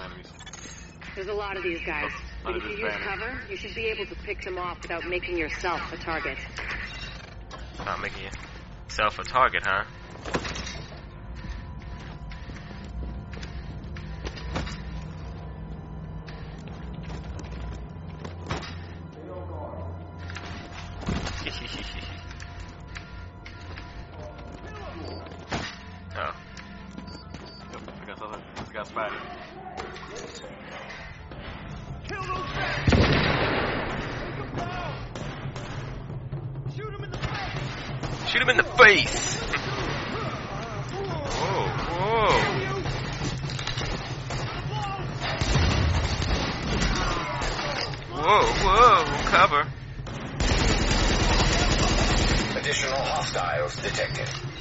enemies. There's a lot of these guys. Oh, But if you use cover, you should be able to pick them off without making yourself a target. Not making yourself a target, huh? Yep, I got something. I got spider. Shoot him in the face! Whoa, whoa. Whoa, whoa, cover. Additional hostiles detected.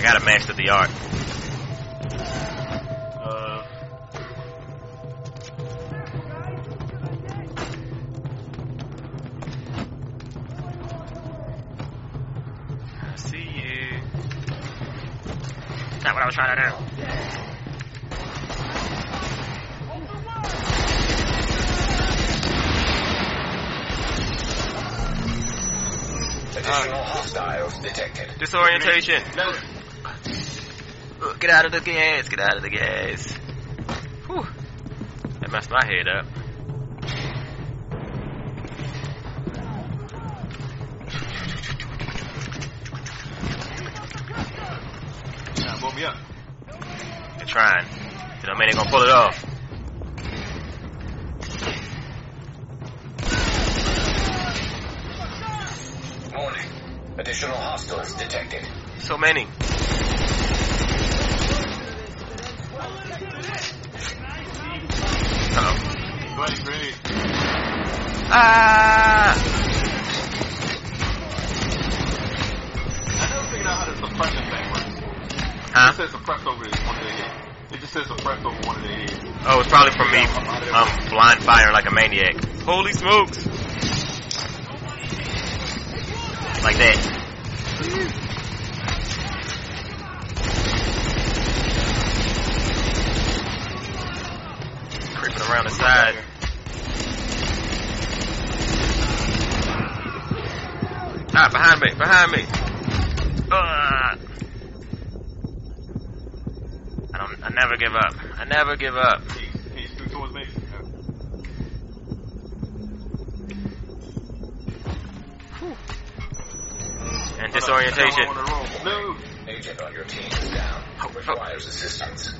I gotta master the art. Uh, I see you. Not what I was trying to do. Additional hostiles detected. Disorientation. no. Get out of the gas. Get out of the gas. Whew. That messed my head up. Nah, blow me up. They're trying. You know, man, they're gonna pull it off. Warning. Additional hostiles detected. So many. Uh-oh. Go ahead, grenade. Ah! I never figured out how the suppression thing works. Huh? It says suppress over one of their heads. It just says suppress over one of their heads. Oh, it's probably from me um, blind fire like a maniac. Holy smokes! Like that. Creeping around the side. Ah, behind me, behind me. I don't. I never give up. I never give up. Can you, can you towards me? And disorientation. No. Agent on your team is down. Requires assistance.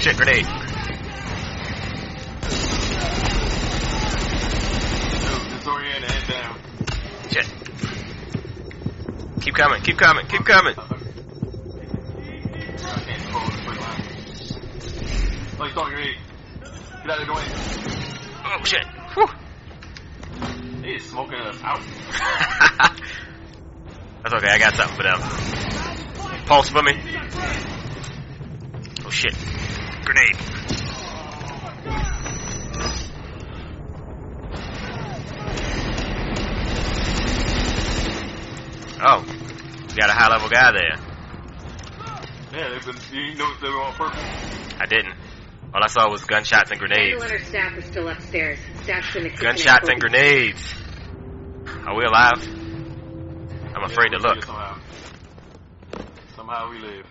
Shit, grenade. Keep coming, keep coming, keep coming. I can't control the straight line. Oh, he's throwing grenade. Get out of the way. Oh shit. Whew. He is smoking us out. That's okay, I got something for them. Pulse for me. Oh shit. Grenade. Oh. We got a high level guy there. Yeah, they've been, you know they were on purpose. I didn't. All I saw was gunshots and grenades. Randall and staff are still upstairs. Staff's in the. Gunshots and grenades. Are we alive? I'm afraid to Yeah, we'll look. Somehow. somehow we live.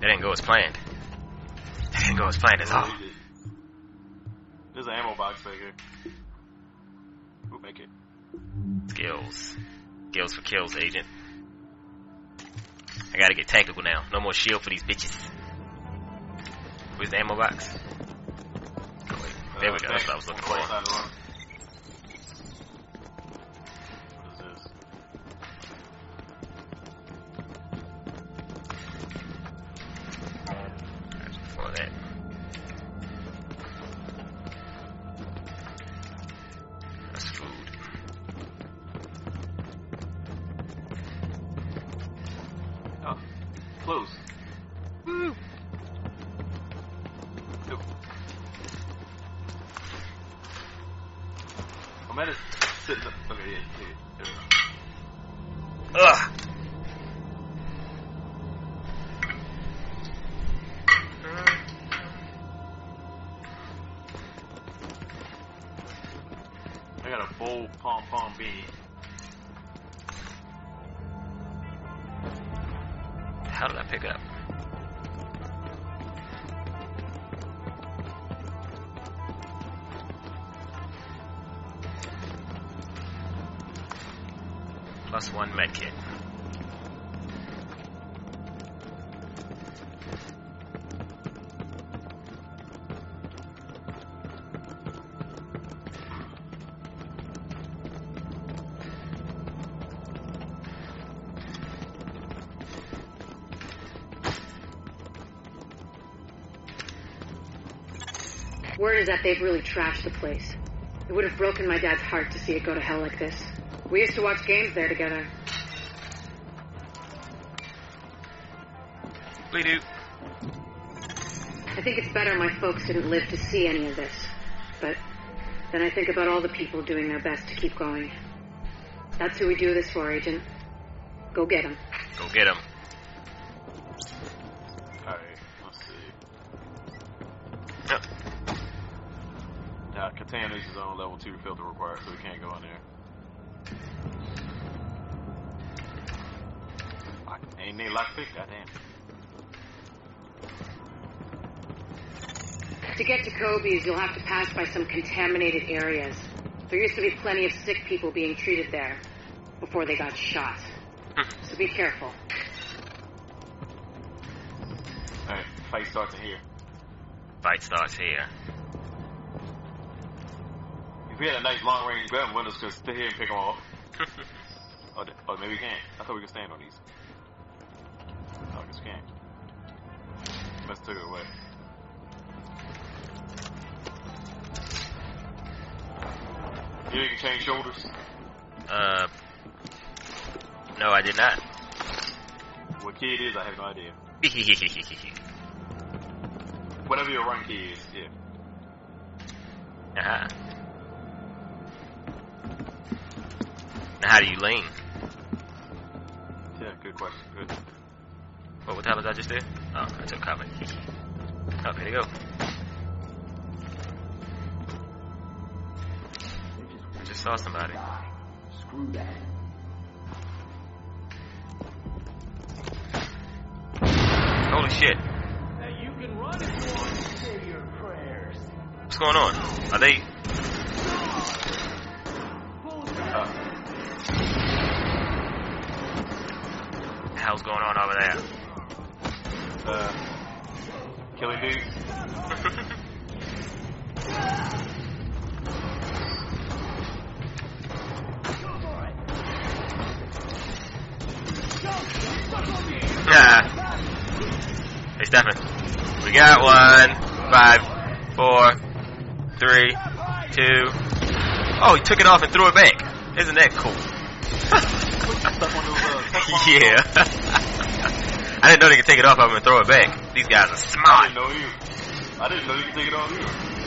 That didn't go as planned. That didn't go as planned at all. We. There's an ammo box back here. Make it. Skills. Skills for kills, agent. I gotta get tactical now. No more shield for these bitches. Where's the ammo box? Oh. There we go. That's what I was looking for. Close. Woo! Nope. I'm at it. Sitting up. Okay, yeah, take it. There we go. Ugh. I got a bold pom pom beanie. How did I pick it up? Plus one medkit. Word is that they've really trashed the place. It would have broken my dad's heart to see it go to hell like this. We used to watch games there together. Bleed I think it's better my folks didn't live to see any of this. But then I think about all the people doing their best to keep going. That's who we do this for, Agent. Go get them. Go get him. Required, so we can't go in there. Ain't they lockpick? Goddamn. To get to Kobe's, you'll have to pass by some contaminated areas. There used to be plenty of sick people being treated there before they got shot. So be careful. Alright, fight starts here. Fight starts here. We had a nice long range gun, windows could stay here and pick them off. Oh, oh, maybe we can't. I thought we could stand on these. Oh, I guess we can't. Must took it away. You can change shoulders. Uh, no, I did not. What key it is, I have no idea. Whatever your run key is, yeah. uh-huh. Now, how do you lean? Yeah, good question. Good. What, what the hell did I just do? Oh, I took cover. Oh, okay, there you go. I just saw somebody. Screw that. Holy shit. Now you can run if you want to say your prayers. What's going on? Are they... hell's going on over there? uh, killing dudes. Yeah. Hey, Stefan. We got one, five, four, three, two. Oh, he took it off and threw it back. Isn't that cool? Stuck on those, touch marks. yeah. I didn't know they could take it off of him and throw it back. These guys are smart. I smart. didn't know you. I didn't know you could take it off either.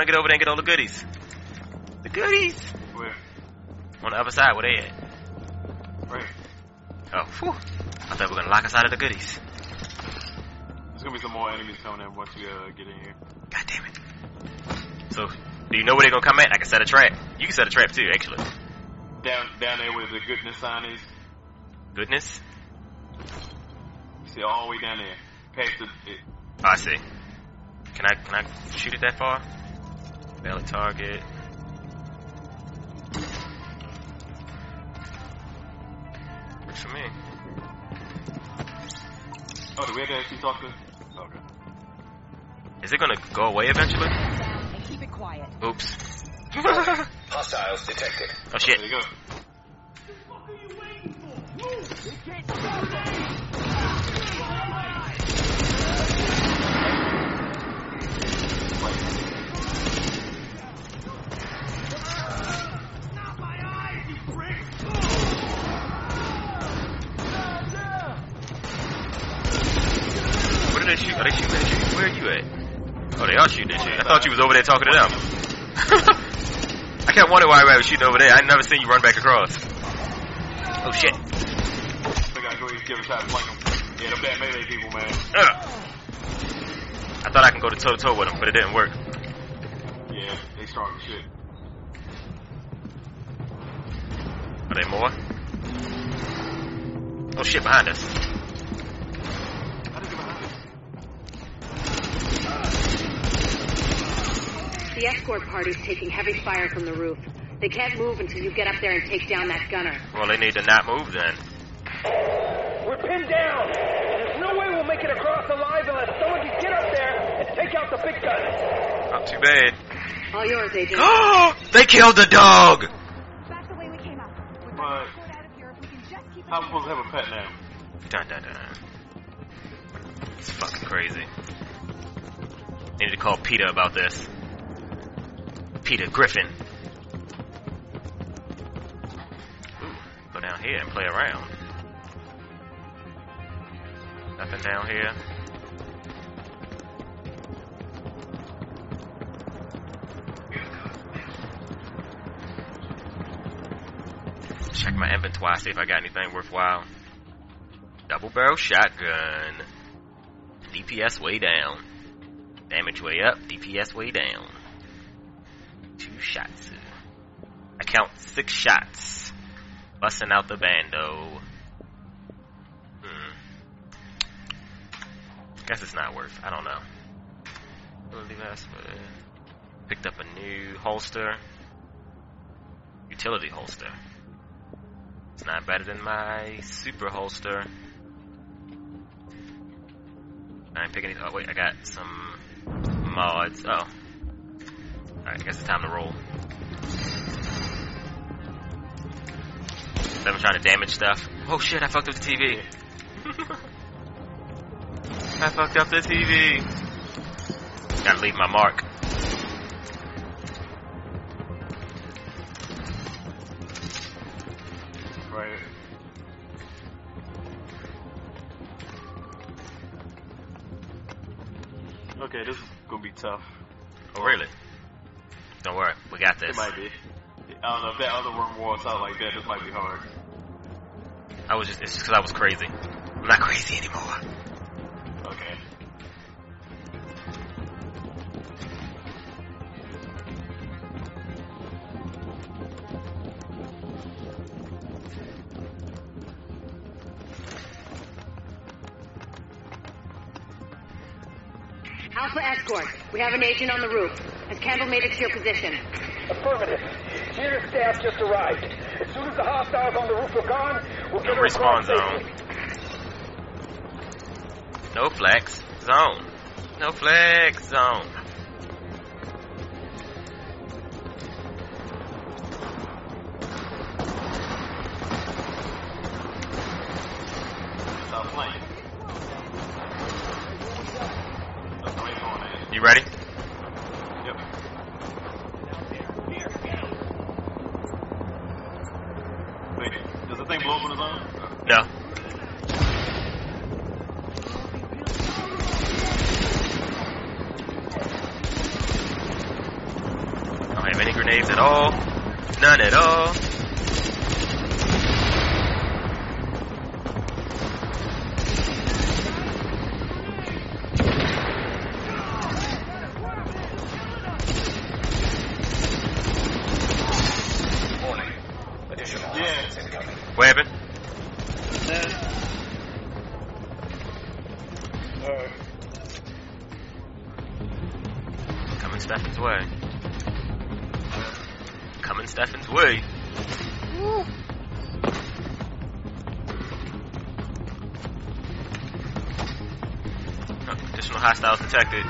Want to get over there and get all the goodies. The goodies! Where? On the other side, where they at? Right. Oh, whew. I thought we were going to lock us out of the goodies. There's gonna be some more enemies coming in once we uh, get in here. God damn it. So, do you know where they're to come at? I can set a trap. You can set a trap too, actually. Down, down there where the goodness sign is. Goodness. You see all the way down there. Past the. It, Oh, I see. Can I can I shoot it that far? Valid target. Works for me. oh, do we have to actually talk to? Okay. Is it gonna go away eventually? keep it quiet. Oops. Hostiles detected. oh shit. There you go. They shooting? Are they shooting at you? Where are you at? Oh, they are shooting at you. I thought you was over there talking to them. I kept wondering why I was shooting over there. I never seen you run back across. Oh shit. We gotta go give a shot flank them. Yeah, them bad melee people, man. Ugh. I thought I can go to toe to toe with them, but it didn't work. Yeah, they strong as shit. Are there more? Oh shit, behind us. How did you get behind us? The escort party's taking heavy fire from the roof. They can't move until you get up there and take down that gunner. Well, they need to not move then. We're pinned down! There's no way we'll make it across alive unless someone can get up there and take out the big guns! Not too bad. All yours, Agent. Oh, they killed the dog! Back the way we came up. We're But- out of here if we can just keep it How am I supposed to have a pet now? Dun dun dun. It's fucking crazy. Need to call Peter about this. Peter Griffin. Ooh, go down here and play around. Nothing down here. Check my inventory, see if I got anything worthwhile. Double barrel shotgun. DPS way down. Damage way up, DPS way down. Shots. I count six shots. Busting out the bando. Hmm. Guess it's not worth. I don't know. Picked up a new holster. Utility holster. It's not better than my super holster. I ain't picking. Oh wait, I got some mods. Oh, alright. I guess it's time to roll. Them trying to damage stuff. Oh shit! I fucked up the TV. I fucked up the TV. Gotta leave my mark. Right. Okay, this is gonna be tough. Oh really? Don't worry, we got this. It might be. I don't know if that other room walks out like that. This might be hard. I was just. It's just because I was crazy. I'm not crazy anymore. Okay. Alpha escort. We have an agent on the roof. Has Campbell made it to your position? Affirmative. Senior staff just arrived. As soon as the hostiles on the roof are gone, we'll get her Respawn across zone. safely. No flex zone. No flex zone. Stop playing. Thing blow up on its own? No. Don't have any grenades at all. None at all. Additional Yeah. incoming. Weapon. Alright. Uh, coming Stephen's way. Coming Stephen's way. Oh, additional hostiles detected.